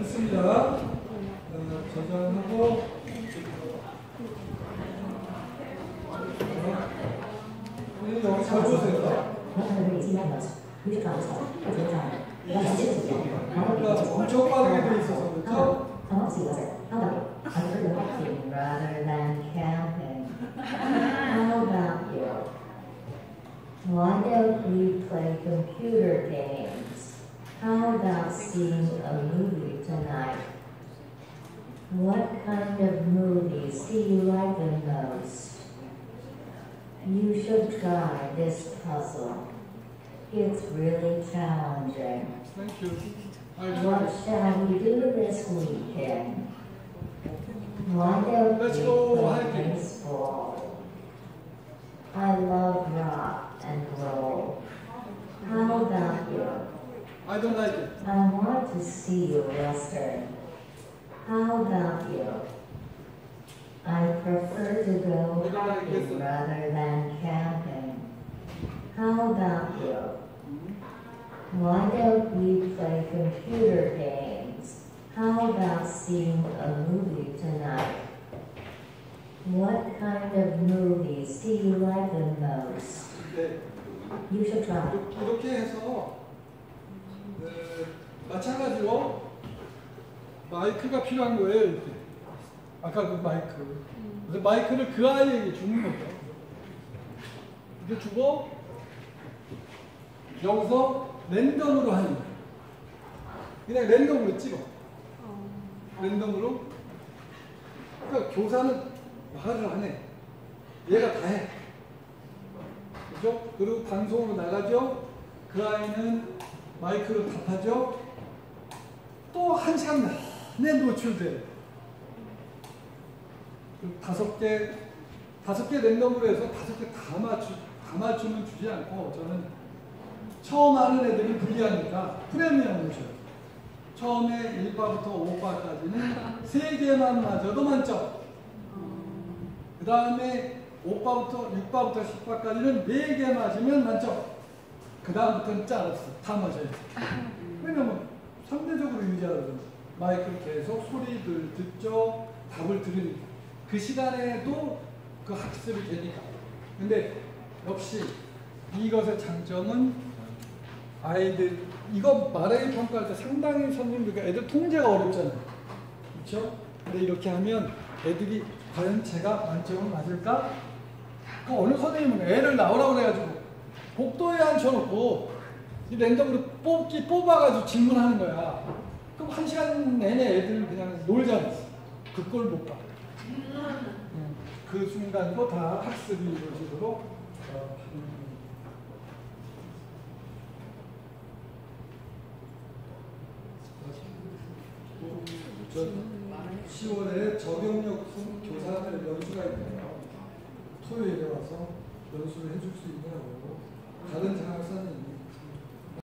했습니다. 어, 저장하고 네, 여기 잘 보세요. 그러니까 엄청 빠르게 돼 있어서 그렇죠? rather than camping. How about you? Why don't we play computer games? How about seeing a movie tonight? What kind of movies do you like the most? You should try this puzzle. It's really challenging. Thank you. What shall we do this weekend? Why don't Let's we go hiking. baseball? I love rock and roll. How about you? I don't like it. I want to see you western. How about you? I prefer to go hiking rather than camping. How about you? Why don't we play computer games? How about seeing a movie tonight? What kind of movies do you like the most? You should try. 마찬가지로 마이크가 필요한 거예요. 이렇게. 아까 그 마이크. 그래서 마이크를 그 아이에게 주는 거죠. 이렇게 주고 여기서 랜덤으로 하는 거예요. 그냥 랜덤으로 찍어. 랜덤으로. 그러니까 교사는 말을 안 해. 얘가 다 해. 그죠? 그리고 방송으로 나가죠. 그 아이는 마이크로 답하죠. 또 한 시간 내내 노출돼. 그 다섯 개, 다섯 개 랜덤으로 해서 다섯 개 다 맞추, 다 맞추면 주지 않고 저는 처음 하는 애들이 불리하니까 프리미엄을 줘요. 처음에 1바부터 5바까지는 세 개만 맞아도 만점. 그 다음에 5바부터 6바부터 10바까지는 4개 맞으면 만점. 그 다음부터는 짤 없어. 다 맞아요. 왜냐면 상대적으로 유지하거든. 마이크를 계속 소리를 듣죠. 답을 들으니까. 그 시간에도 그 학습이 되니까. 근데 역시 이것의 장점은 아이들, 이거 말하기 평가할 때 상당히 선생님들, 그러니까 애들 통제가 어렵잖아요. 그렇죠? 근데 이렇게 하면 애들이 과연 제가 만점을 맞을까? 그 어느 선생님은 애를 나오라고 그래가지고 복도에 앉혀놓고 이 랜덤으로 뽑기 뽑아가지고 질문하는 거야. 그럼 한 시간 내내 애들 그냥 놀자고 그걸 못 봐. 음, 그 순간도 다 학습이 이루어지도록 어, 하는 저 10월에 적용력 교사들 연수가 있네요. 토요일에 와서 연수를 해줄 수 있냐고 다른 장학사는